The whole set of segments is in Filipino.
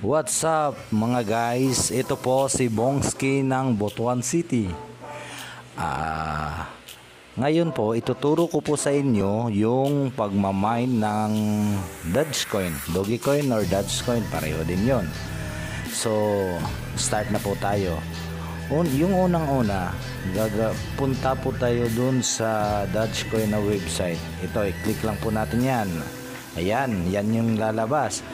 What's up mga guys? Ito po si Bongski ng Botuan City. Ah, ngayon po ituturo ko po sa inyo yung pagmamine ng Dogecoin. Dogecoin or Dogecoin, pareho din yon. So, start na po tayo. Un yung unang-una, gaga punta po tayo dun sa Dogecoin na website. Ito, i-click lang po natin yan. Ayan, yan yung lalabas.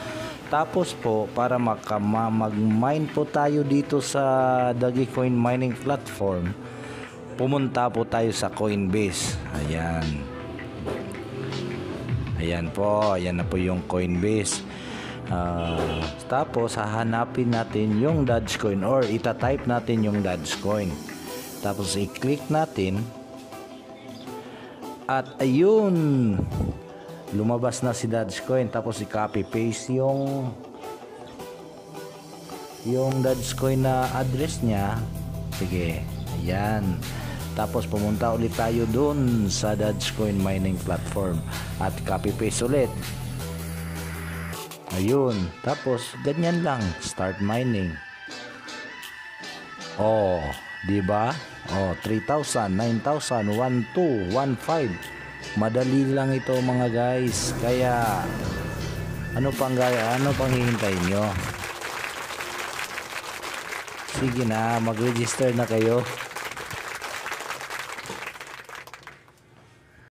Tapos po, para mag-mine po tayo dito sa Dogecoin mining platform, pumunta po tayo sa Coinbase. Ayan. Ayan po, ayan na po yung Coinbase. Ah, tapos hahanapin natin yung Dogecoin or ita-type natin yung Dogecoin. Tapos i-click natin at ayun lumabas na si Dogecoin tapos i-copy paste yung yung Dogecoin na address niya. Sige ayan. Tapos pumunta ulit tayo dun sa Dogecoin mining platform at copy paste ulit. Ayun tapos ganyan lang start mining. Oh di ba? Oh 3,000 9,000 1,2 1,5 Madali lang ito mga guys. Kaya ano pang gaya, ano pang hihintay nyo? Sige na, mag-register na kayo.